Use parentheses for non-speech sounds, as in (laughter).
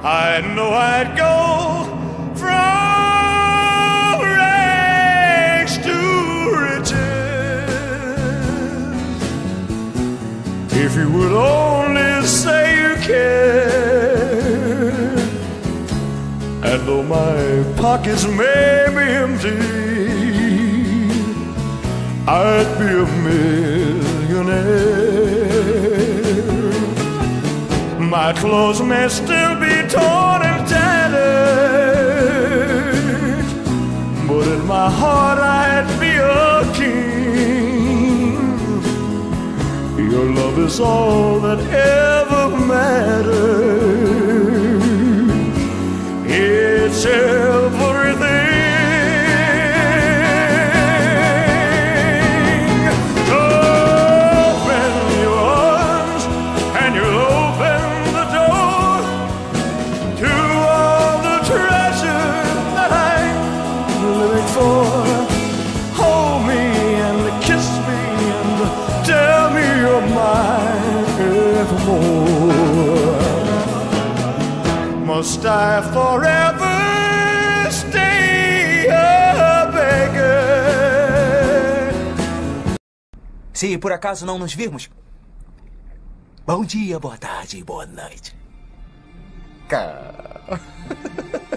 I know I'd go from rags to riches if you would only say you care. And though my pockets may be empty, I'd be a millionaire. My clothes may still be Your love is all that ever matters. It's everything. Evermore. Must I forever stay a beggar? Se por acaso não nos virmos. Bom dia, boa tarde boa noite. Cara. (laughs)